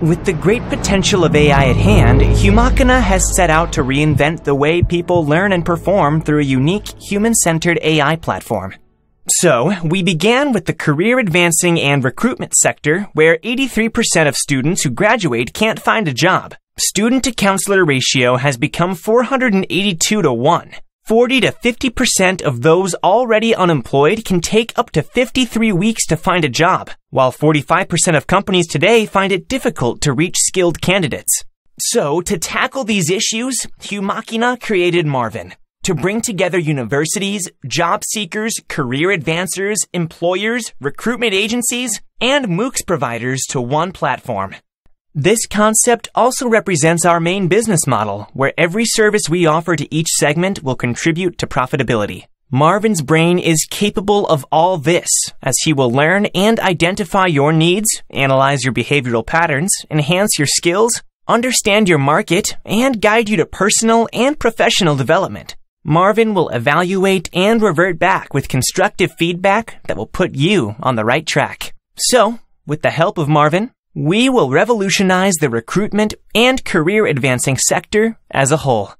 With the great potential of AI at hand, Humachina has set out to reinvent the way people learn and perform through a unique human-centered AI platform. So, we began with the career advancing and recruitment sector, where 83% of students who graduate can't find a job. Student to counselor ratio has become 482 to 1. 40 to 50% of those already unemployed can take up to 53 weeks to find a job, while 45% of companies today find it difficult to reach skilled candidates. So, to tackle these issues, Humachina created Marvin to bring together universities, job seekers, career advancers, employers, recruitment agencies, and MOOCs providers to one platform. This concept also represents our main business model, where every service we offer to each segment will contribute to profitability. Marvin's brain is capable of all this, as he will learn and identify your needs, analyze your behavioral patterns, enhance your skills, understand your market, and guide you to personal and professional development. Marvin will evaluate and revert back with constructive feedback that will put you on the right track. So, with the help of Marvin, we will revolutionize the recruitment and career advancing sector as a whole.